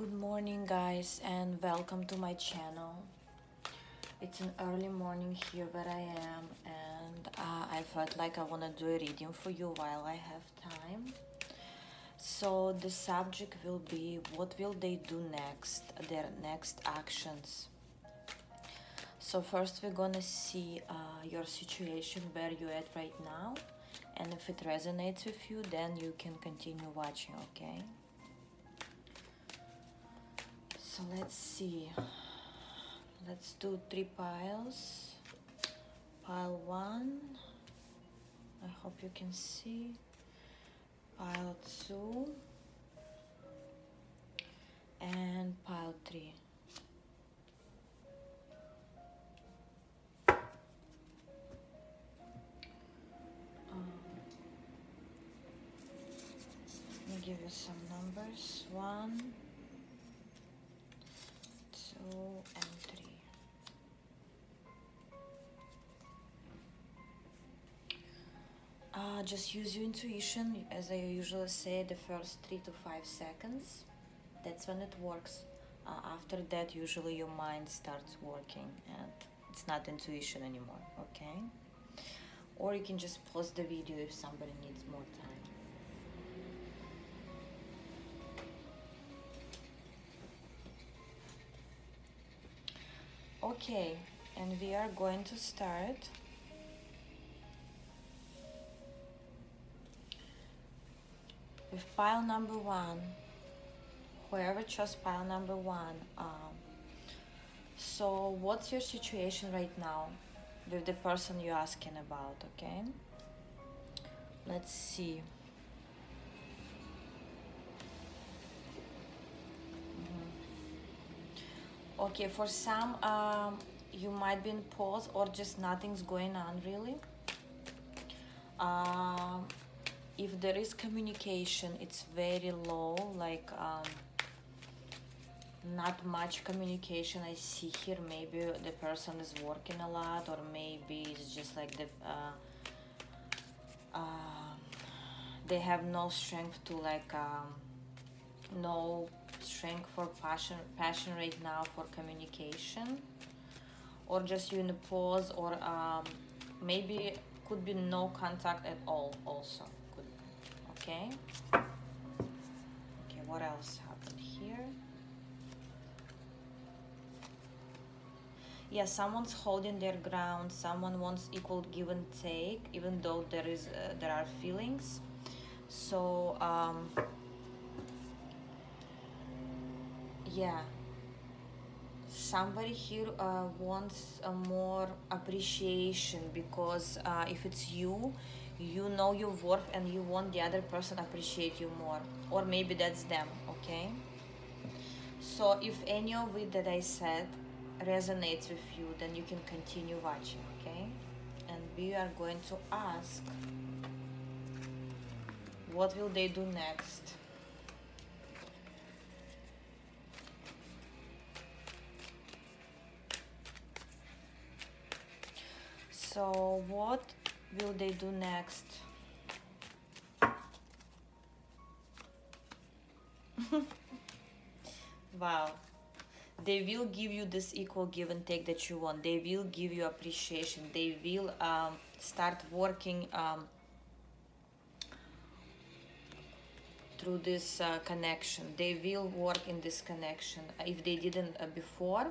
Good morning, guys, and welcome to my channel. It's an early morning here where I am, and uh, I felt like I want to do a reading for you while I have time. So, the subject will be what will they do next, their next actions. So, first, we're gonna see uh, your situation where you're at right now, and if it resonates with you, then you can continue watching, okay? So let's see. Let's do three piles. Pile one. I hope you can see. Pile two. And pile three. Um, give you some numbers. One just use your intuition, as I usually say, the first three to five seconds. That's when it works. Uh, after that, usually your mind starts working and it's not intuition anymore, okay? Or you can just pause the video if somebody needs more time. Okay, and we are going to start. With pile number one, whoever chose pile number one. Um, so, what's your situation right now with the person you're asking about? Okay, let's see. Okay, for some, um, you might be in pause or just nothing's going on really. Um, if there is communication, it's very low, like um, not much communication I see here. Maybe the person is working a lot, or maybe it's just like the uh, uh, they have no strength to like um, no strength for passion passion right now for communication or just you in a pause or um, maybe could be no contact at all also okay. Okay what else happened here? Yeah someone's holding their ground. Someone wants equal give and take even though there is uh, there are feelings. So um, yeah. Somebody here uh, wants a more appreciation because uh, if it's you you know your worth and you want the other person appreciate you more. Or maybe that's them okay? So if any of it that i said resonates with you then you can continue watching okay? And we are going to ask what will they do next? So what will they do next? wow. They will give you this equal give and take that you want. They will give you appreciation. They will um, start working um, through this uh, connection. They will work in this connection. If they didn't uh, before,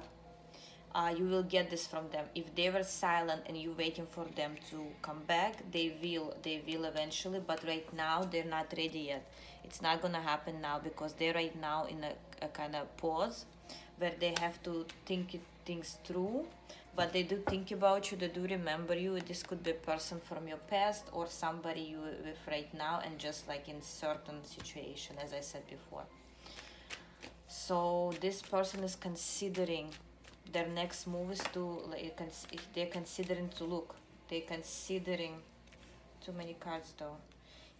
uh, you will get this from them. If they were silent and you waiting for them to come back they will they will eventually but right now they're not ready yet. It's not gonna happen now because they're right now in a, a kind of pause where they have to think things through but they do think about you they do remember you. This could be a person from your past or somebody you with right now and just like in certain situation as i said before. So this person is considering their next move is to like if they're considering to look they're considering too many cards though.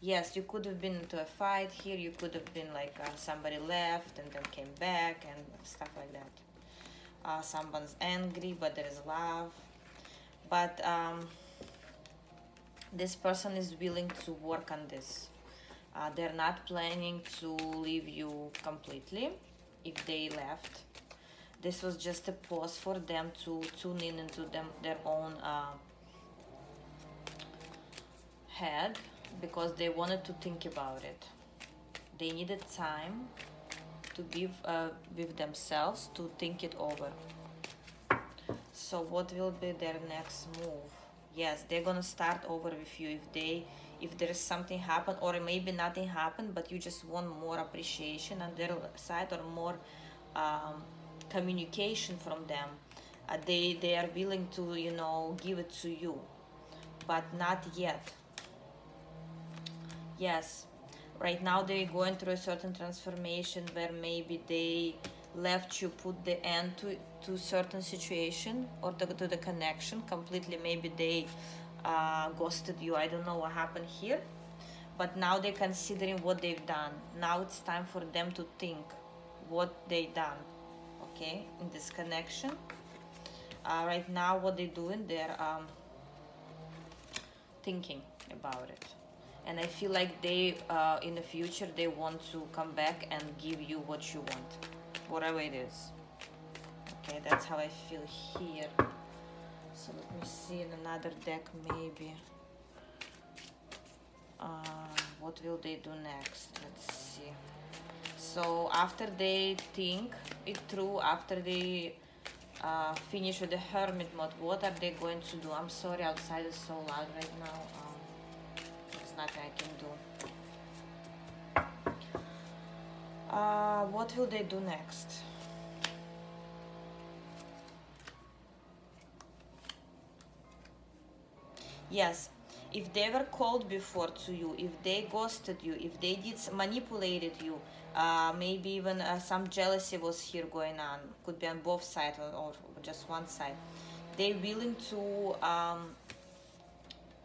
Yes you could have been into a fight here you could have been like uh, somebody left and then came back and stuff like that. Uh, someone's angry but there is love. But um, this person is willing to work on this. Uh, they're not planning to leave you completely if they left this was just a pause for them to tune in into them their own uh, head because they wanted to think about it. They needed time to be uh, with themselves to think it over. So what will be their next move? Yes they're gonna start over with you if they if there is something happen or maybe nothing happened but you just want more appreciation on their side or more um, communication from them uh, they they are willing to you know give it to you but not yet. Yes right now they're going through a certain transformation where maybe they left you put the end to to certain situation or the, to the connection completely. Maybe they uh, ghosted you. I don't know what happened here but now they're considering what they've done. Now it's time for them to think what they done okay in this connection. Uh, right now what they're doing they're um, thinking about it. And I feel like they uh, in the future they want to come back and give you what you want whatever it is. Okay that's how I feel here. So let me see in another deck maybe. Uh, what will they do next? Let's see. So after they think it through after they uh, finish with the hermit mode what are they going to do? I'm sorry outside is so loud right now. Um, there's nothing I can do. Uh, what will they do next? Yes if they were cold before to you if they ghosted you if they did manipulated you uh, maybe even uh, some jealousy was here going on could be on both sides or, or just one side they willing to um,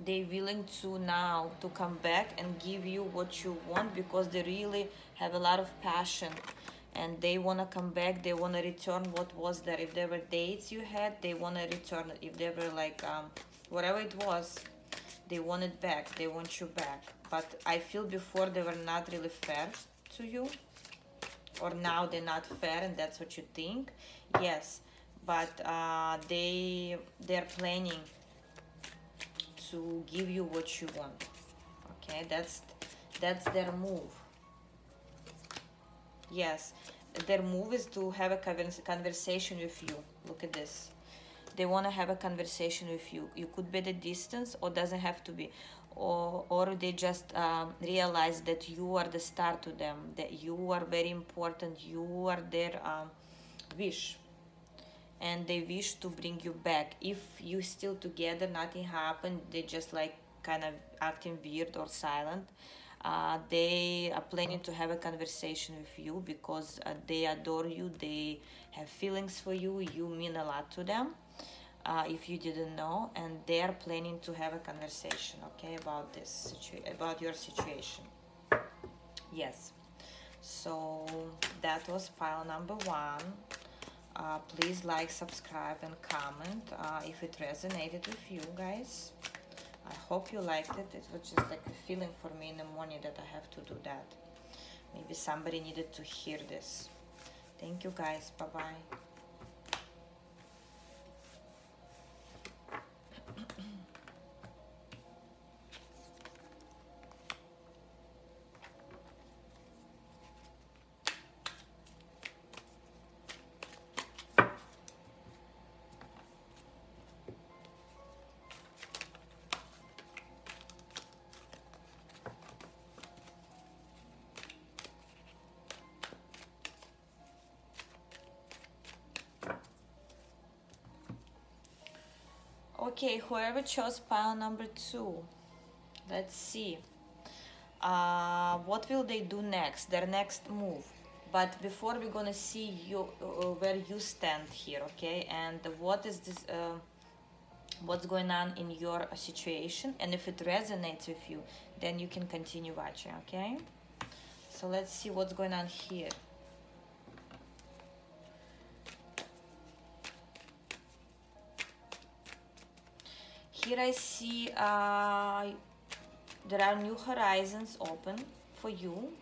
they willing to now to come back and give you what you want because they really have a lot of passion and they want to come back they want to return what was there. If there were dates you had they want to return it. If they were like um, whatever it was they want it back they want you back. But i feel before they were not really fair to you or now they're not fair and that's what you think. Yes but uh, they they're planning to give you what you want okay? That's that's their move. Yes their move is to have a conversation with you. Look at this they want to have a conversation with you. You could be the distance or doesn't have to be. Or or they just um, realize that you are the star to them that you are very important you are their um, wish. And they wish to bring you back. If you still together nothing happened they just like kind of acting weird or silent uh, they are planning to have a conversation with you because uh, they adore you they have feelings for you you mean a lot to them uh, if you didn't know and they are planning to have a conversation okay about this situa- about your situation. Yes. So that was pile number one. Uh, please like subscribe and comment uh, if it resonated with you guys. I hope you liked it. It was just like a feeling for me in the morning that I have to do that. Maybe somebody needed to hear this. Thank you guys. Bye bye Okay, whoever chose pile number two, let's see. Uh, what will they do next? Their next move. But before we're gonna see you uh, where you stand here, okay? And what is this? Uh, what's going on in your situation? And if it resonates with you, then you can continue watching, okay? So let's see what's going on here. Here I see uh, there are new horizons open for you.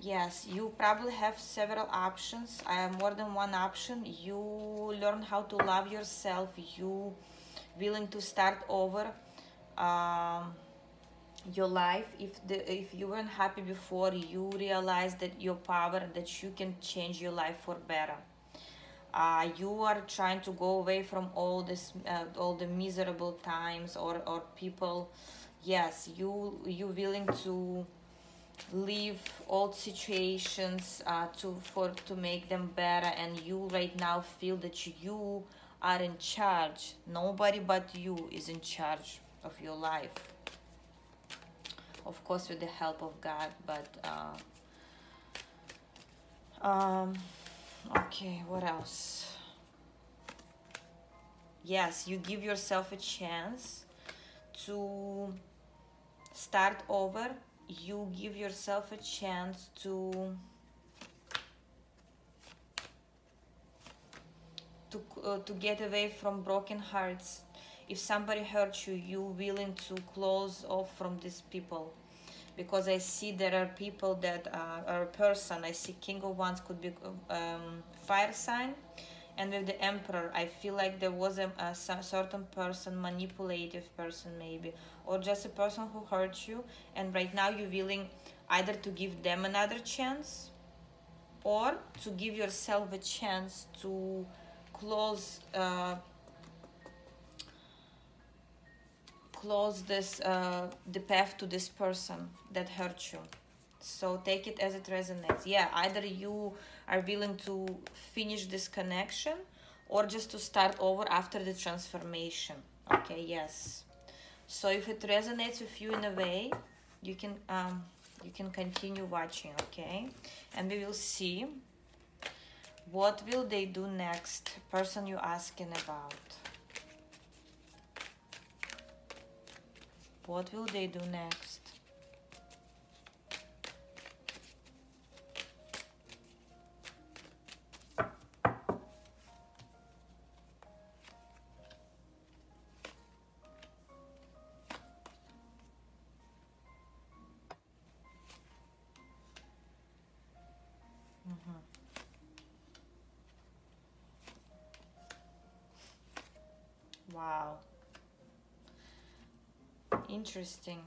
Yes you probably have several options. I have more than one option. You learn how to love yourself. You willing to start over um, your life. If the if you weren't happy before you realize that your power that you can change your life for better uh, you are trying to go away from all this uh, all the miserable times or or people yes you you willing to leave old situations uh, to for to make them better and you right now feel that you are in charge. Nobody but you is in charge of your life. Of course with the help of god but uh, um okay what else? Yes you give yourself a chance to start over. You give yourself a chance to to uh, to get away from broken hearts. If somebody hurts you you willing to close off from these people because i see there are people that uh, are a person. I see king of wands could be um, fire sign. And with the emperor i feel like there was a, a certain person manipulative person maybe or just a person who hurt you. And right now you're willing either to give them another chance or to give yourself a chance to close uh, close this uh, the path to this person that hurt you. So take it as it resonates. Yeah either you are willing to finish this connection or just to start over after the transformation. Okay yes. So if it resonates with you in a way you can um you can continue watching okay? And we will see what will they do next person you asking about what will they do next Interesting.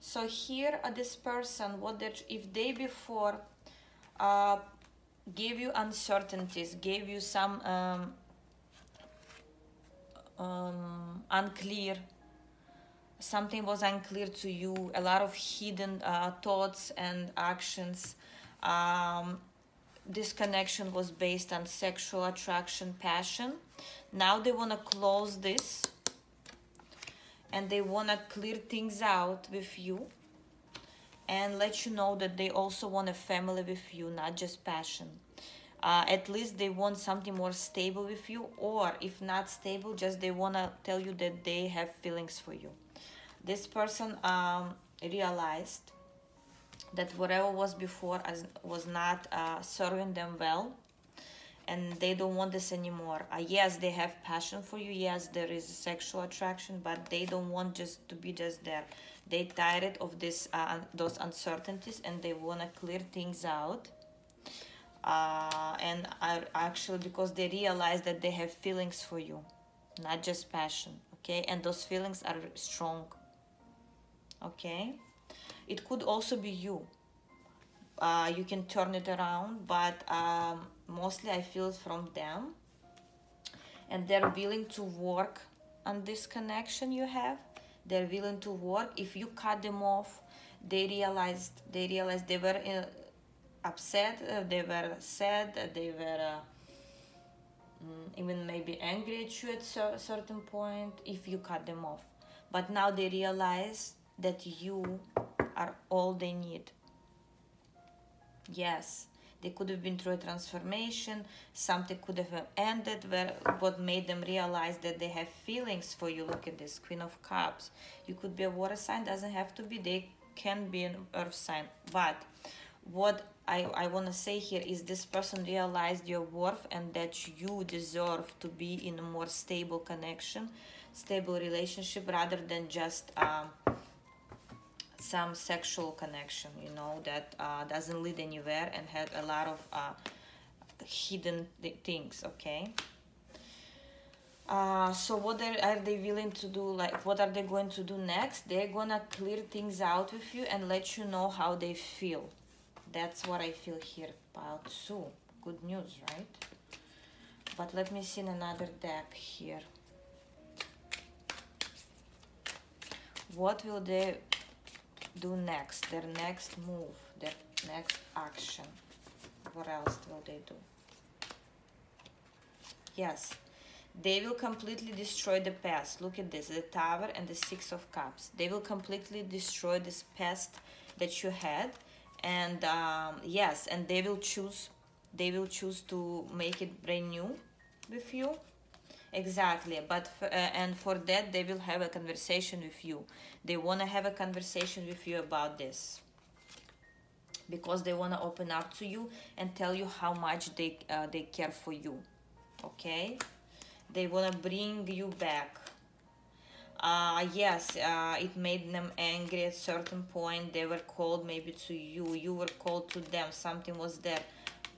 So here at this person, what that if they before uh, gave you uncertainties, gave you some um, um, unclear, something was unclear to you, a lot of hidden uh, thoughts and actions. Um, this connection was based on sexual attraction, passion now they want to close this and they want to clear things out with you and let you know that they also want a family with you not just passion. Uh, at least they want something more stable with you or if not stable just they want to tell you that they have feelings for you. This person um, realized that whatever was before was not uh, serving them well and they don't want this anymore. Uh, yes, they have passion for you. Yes, there is sexual attraction, but they don't want just to be just there. They tired of this uh, those uncertainties and they want to clear things out. Uh, and are actually because they realize that they have feelings for you, not just passion. Okay, and those feelings are strong. Okay, it could also be you. Uh, you can turn it around, but um, mostly I feel from them. And they're willing to work on this connection you have. They're willing to work. If you cut them off they realized they realized they were uh, upset uh, they were sad they were uh, mm, even maybe angry at you at a certain point if you cut them off. But now they realize that you are all they need. Yes they could have been through a transformation something could have ended where what made them realize that they have feelings for you. Look at this queen of cups. You could be a water sign doesn't have to be. They can be an earth sign. But what I, I want to say here is this person realized your worth and that you deserve to be in a more stable connection, stable relationship rather than just um, some sexual connection you know that uh, doesn't lead anywhere and had a lot of uh, hidden th- things okay? Uh, so what are, they willing to do like what are they going to do next? They're gonna clear things out with you and let you know how they feel. That's what i feel here pile two good news right? But let me see another deck here. What will they do next their next move their next action. What else will they do? Yes. They will completely destroy the past. Look at this the tower and the six of cups. They will completely destroy this past that you had. And um, yes and they will choose they will choose to make it brand new with you exactly but uh, and for that they will have a conversation with you. They want to have a conversation with you about this. Because they want to open up to you and tell you how much they uh, they care for you okay? They want to bring you back. Uh, yes uh, it made them angry at certain point. They were called maybe to you. You were called to them. Something was there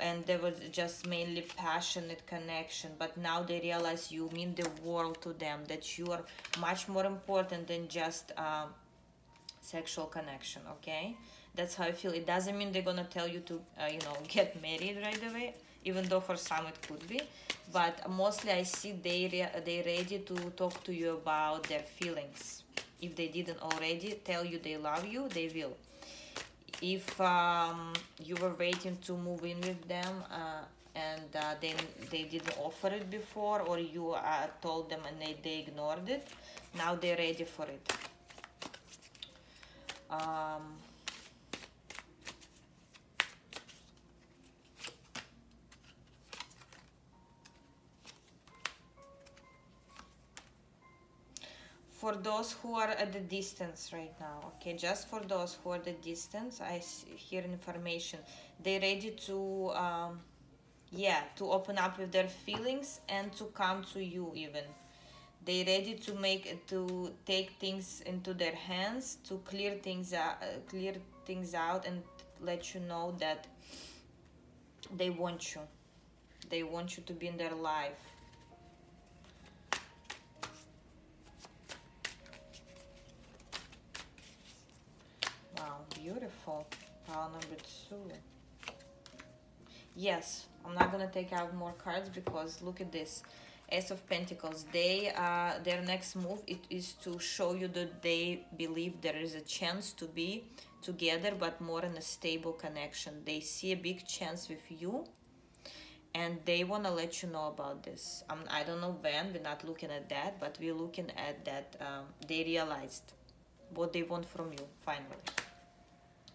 and there was just mainly passionate connection but now they realize you mean the world to them that you are much more important than just uh, sexual connection okay? That's how i feel. It doesn't mean they're gonna tell you to uh, you know get married right away even though for some it could be but mostly i see they re- they ready to talk to you about their feelings. If they didn't already tell you they love you they will if um, you were waiting to move in with them uh, and uh, then they didn't offer it before or you uh, told them and they, they ignored it now they're ready for it. Um, for those who are at the distance right now okay? Just for those who are at the distance i hear information. They're ready to um, yeah to open up with their feelings and to come to you even. They ready to make to take things into their hands to clear things out clear things out and let you know that they want you. They want you to be in their life wow beautiful pile number two. Yes i'm not gonna take out more cards because look at this. Ace of pentacles. They uh their next move it is to show you that they believe there is a chance to be together but more in a stable connection. They see a big chance with you and they want to let you know about this. Um, i don't know when we're not looking at that but we're looking at that um, they realized what they want from you finally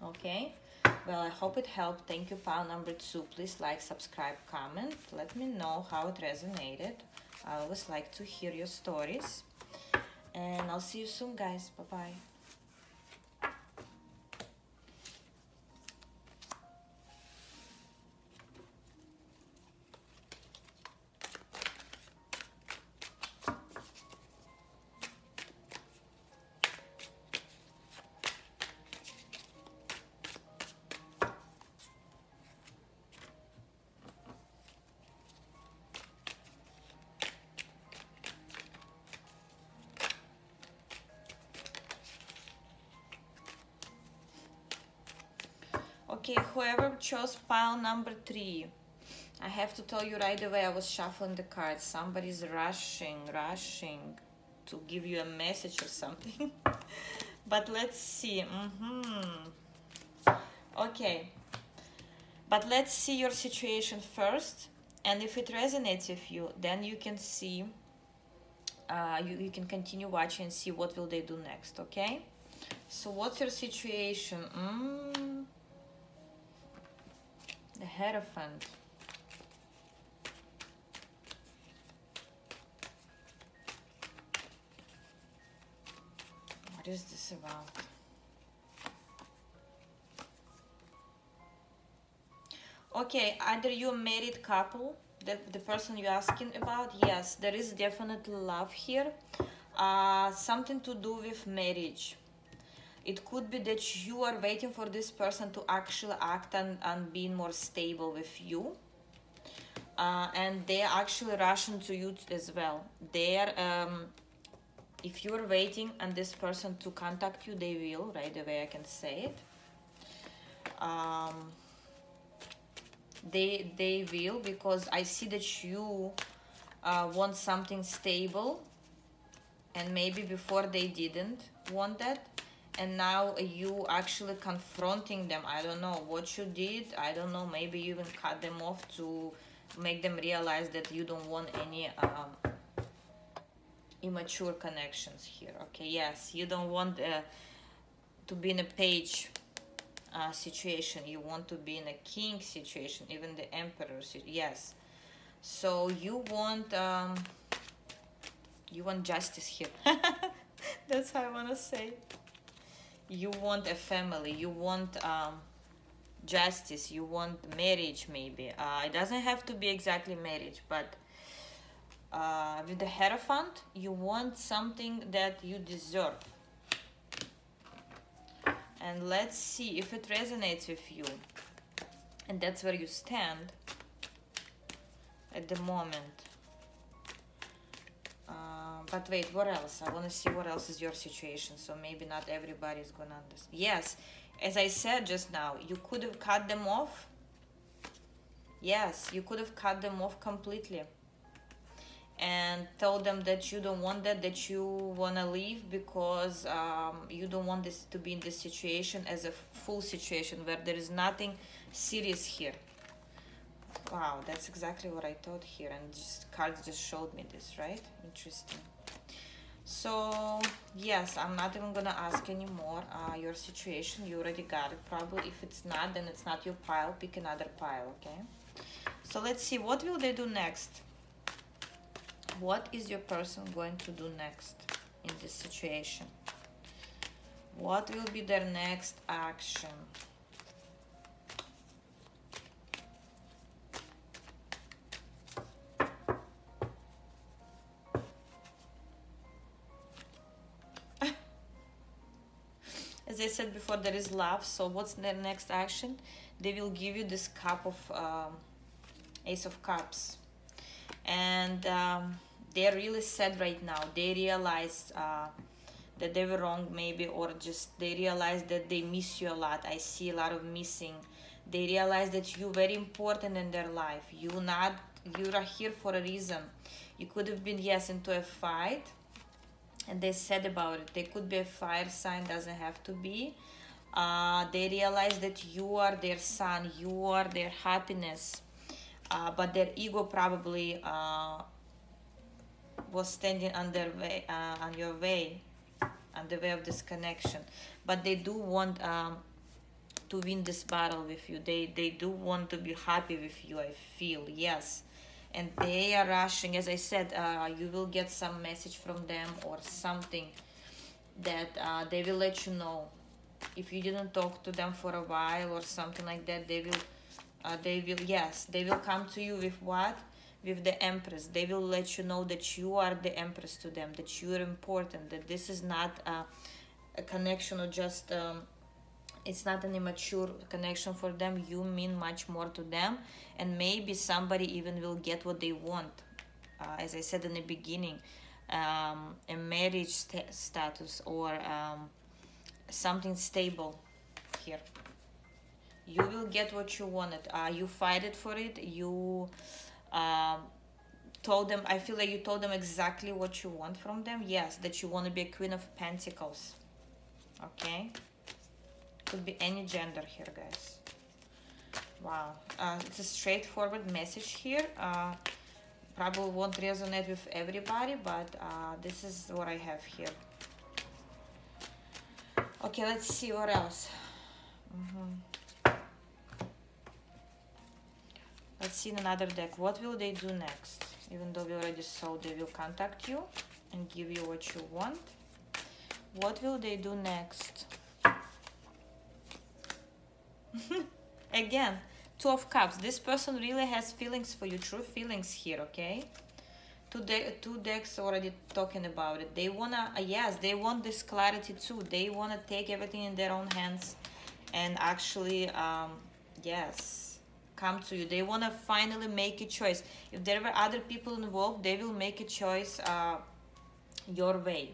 okay? Well i hope it helped. Thank you pile number two. Please like subscribe comment. Let me know how it resonated. I always like to hear your stories. And i'll see you soon guys. Bye bye whoever chose pile number three, I have to tell you right away, I was shuffling the cards. Somebody's rushing, rushing to give you a message or something. but let's see. Mm-hmm. Okay. But let's see your situation first. And if it resonates with you, then you can see, uh, you, you can continue watching and see what will they do next, okay? So what's your situation? Mm. The Hierophant. What is this about? Okay, either you're married couple, the, the person you're asking about, yes, there is definitely love here. Uh, something to do with marriage it could be that you are waiting for this person to actually act and, and being more stable with you. Uh, and they're actually rushing to you as well. They're um, if you're waiting and this person to contact you they will right away i can say it. Um, they they will because i see that you uh, want something stable. And maybe before they didn't want that and now you actually confronting them. I don't know what you did. I don't know maybe you even cut them off to make them realize that you don't want any um, immature connections here. Okay yes you don't want uh, to be in a page uh, situation. You want to be in a king situation even the emperor yes. So you want um, you want justice here. That's how i want to say you want a family you want um, justice you want marriage maybe uh, it doesn't have to be exactly marriage but uh, with the Hierophant, you want something that you deserve. And let's see if it resonates with you. And that's where you stand at the moment. Uh, but wait, what else? I want to see what else is your situation. So maybe not everybody is going to understand. Yes, as I said just now, you could have cut them off. Yes, you could have cut them off completely and tell them that you don't want that that you want to leave because um, you don't want this to be in this situation as a full situation where there is nothing serious here wow that's exactly what i thought here and just cards just showed me this right? Interesting. So yes i'm not even gonna ask anymore uh, your situation you already got it. Probably if it's not then it's not your pile pick another pile okay? So let's see what will they do next? What is your person going to do next in this situation? What will be their next action? I said before, there is love. So what's the next action? They will give you this cup of um, Ace of Cups. And um, they're really sad right now they realize uh, that they were wrong maybe or just they realize that they miss you a lot i see a lot of missing they realize that you're very important in their life you not you are here for a reason you could have been yes into a fight and they said about it. They could be a fire sign doesn't have to be. Uh, they realize that you are their sun you are their happiness. Uh, but their ego probably uh, was standing on their way uh, on your way on the way of this connection but they do want um, to win this battle with you. They they do want to be happy with you i feel. Yes and they are rushing. As i said uh, you will get some message from them or something that uh, they will let you know. If you didn't talk to them for a while or something like that they will uh, they will yes they will come to you with what? With the empress. They will let you know that you are the empress to them that you are important that this is not a, a connection or just um, it's not an immature connection for them. You mean much more to them. And maybe somebody even will get what they want. Uh, as i said in the beginning um, a marriage st status or um, something stable here. You will get what you wanted. Uh, you fight it for it. You um, told them i feel like you told them exactly what you want from them. Yes that you want to be a queen of pentacles. Okay could be any gender here guys wow uh, it's a straightforward message here uh, probably won't resonate with everybody but uh, this is what i have here okay let's see what else mm -hmm. Let's see in another deck. What will they do next? Even though we already saw they will contact you and give you what you want. What will they do next? Again, Two of Cups. This person really has feelings for you. True feelings here, okay? two, de- two decks already talking about it they wanna uh, yes they want this clarity too they wanna take everything in their own hands and actually um, yes come to you they wanna finally make a choice if there were other people involved they will make a choice uh, your way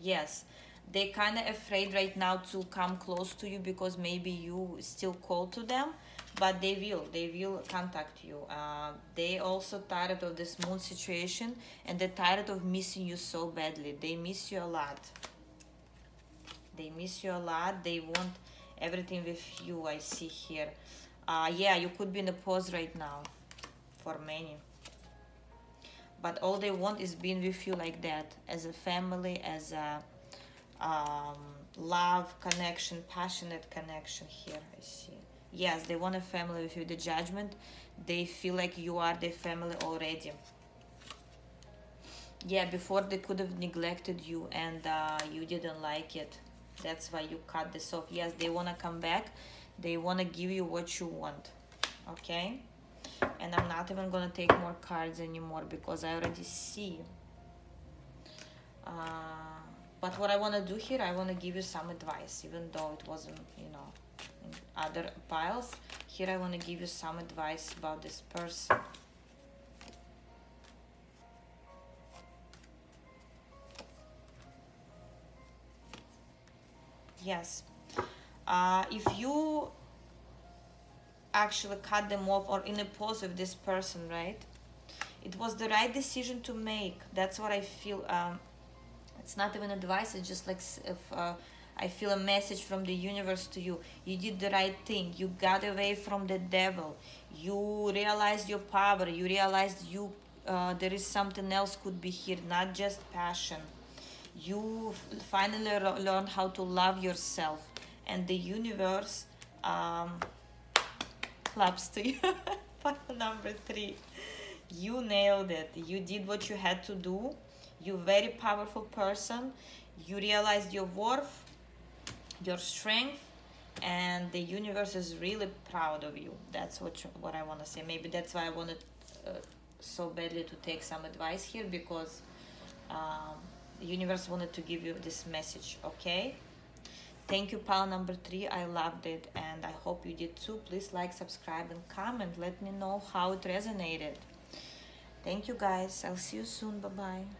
yes they kind of afraid right now to come close to you because maybe you still call to them but they will they will contact you. Uh, they also tired of this moon situation and they're tired of missing you so badly. They miss you a lot. They miss you a lot. They want everything with you i see here. Uh, yeah you could be in a pause right now for many. But all they want is being with you like that as a family as a um, love connection passionate connection here i see. Yes they want a family with you the judgment. They feel like you are their family already. Yeah before they could have neglected you and uh, you didn't like it. That's why you cut this off. Yes they want to come back. They want to give you what you want okay? And i'm not even gonna take more cards anymore because i already see uh, but what i want to do here i want to give you some advice even though it wasn't you know in other piles. Here i want to give you some advice about this person. Yes. Uh, if you actually cut them off or in a pause with this person right it was the right decision to make. That's what i feel um, it's not even advice it's just like if uh, i feel a message from the universe to you. You did the right thing. You got away from the devil. You realized your power. You realized you uh, there is something else could be here not just passion. You finally learn how to love yourself. And the universe um, claps to you. Number three. You nailed it. You did what you had to do you very powerful person. You realized your worth your strength and the universe is really proud of you. That's what what i want to say. Maybe that's why i wanted uh, so badly to take some advice here because um, the universe wanted to give you this message okay? Thank you pile number three. I loved it and i hope you did too. Please like subscribe and comment. Let me know how it resonated. Thank you guys. I'll see you soon. Bye bye